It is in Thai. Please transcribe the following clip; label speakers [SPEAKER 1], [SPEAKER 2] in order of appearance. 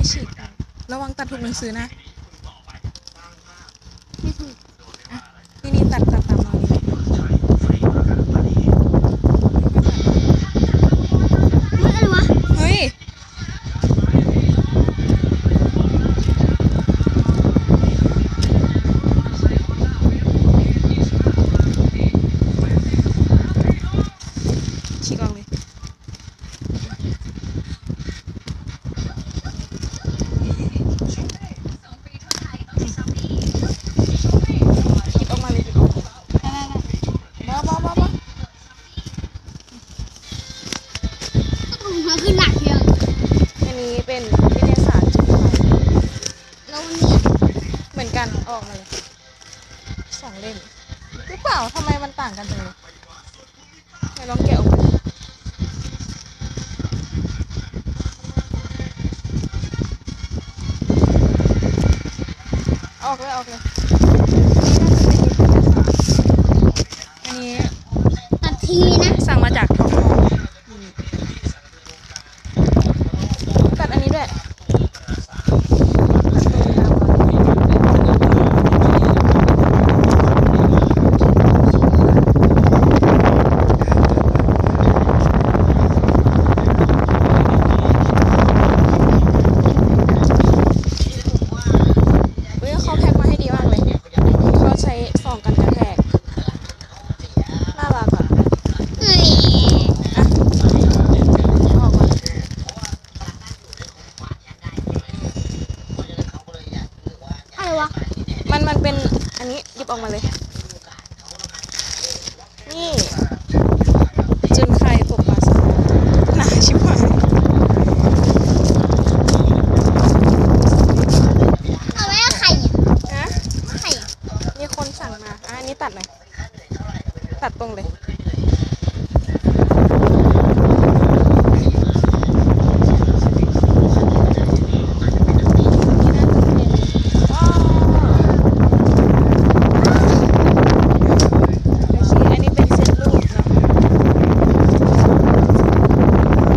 [SPEAKER 1] ได้ฉีกระวังตัดถูกหนังสือนะ
[SPEAKER 2] ไม่ถูก
[SPEAKER 1] นี่นี่ตัดตัดตามเรานี่
[SPEAKER 2] เฮ้ย
[SPEAKER 1] ฉีกออกเลย หยิบออกมาเลยหยิบออกมา
[SPEAKER 2] ได้ได้ได้
[SPEAKER 1] บ้าบ้าบ้าบ้า
[SPEAKER 2] มันคือหนักเชียว
[SPEAKER 1] อันนี้เป็นวิทยาศาสตร์จุดไฟ
[SPEAKER 2] แล้ววันนี้
[SPEAKER 1] เหมือน กันออกมาเลยสองเล่มหรือเปล่าทำไมมันต่างกันจังเลยไหนลองแกะออกมาออกเลยออกเลยนี่น่าจะเป็นวิทยาศาสตร์อันนี้
[SPEAKER 2] ตัดทีนะ
[SPEAKER 1] สั่งมาจากทองอืมตัดอันนี้ด้วยตัดตรงยาวก่อนเฮ้ยเขาแพ็คมาให้ดีมากเลยเขาใช้ซองกันกระแทกน่ารักอะ
[SPEAKER 2] เฮ้ย
[SPEAKER 1] อะออกก่อน
[SPEAKER 2] อะไรวะ
[SPEAKER 1] มันมันเป็นอันนี้หยิบออกมาเลย นี่จุนไข่ปกปลาซ่าหนาชิบหาย
[SPEAKER 2] เอาไว้เอาไข่อะ
[SPEAKER 1] นะ
[SPEAKER 2] ไข่อะ
[SPEAKER 1] มีคนสั่งมาอะอันนี้ตัดหน่อยตัดตรงเลย